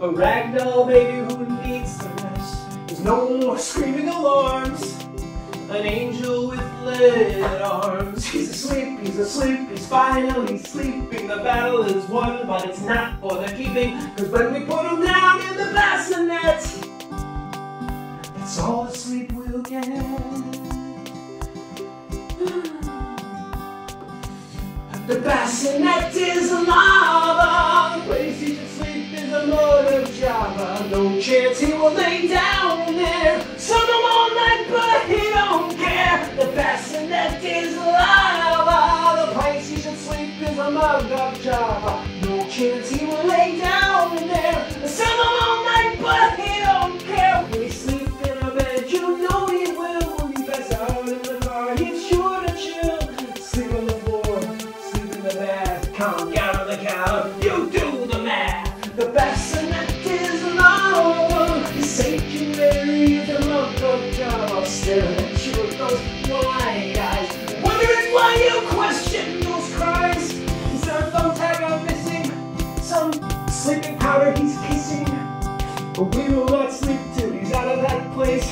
ragdoll baby who needs the rest. There's no more screaming alarms. An angel with lead arms. He's asleep, he's asleep, he's finally sleeping. The battle is won, but it's not for the keeping. Cause when we put him down in the bassinet, that's all the sleep we'll get. The bassinet is lava. Chance he will lay down in there. Some him all night, but he don't care. The bassinet is lava. The place he should sleep is a mug of Java. No chance he will lay down in there. Some him all night, but he don't care. When he sleep in a bed, you know he will. He pass out in the car, he's sure to chill. Sleep on the floor, sleep in the bath, count down With those wide eyes. Wondering why you question those cries. Is there a thumb tag I'm missing? Some sleeping powder he's kissing. But we will not sleep till he's out of that place.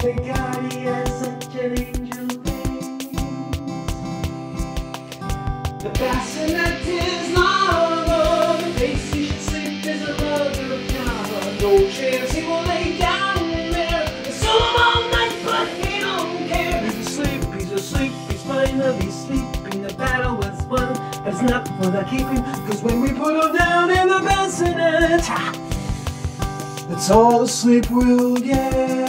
Thank God he has such an angel face. The bassinet it's not for the keeping. Cause when we put him down in the bassinet, that's all the sleep we'll get.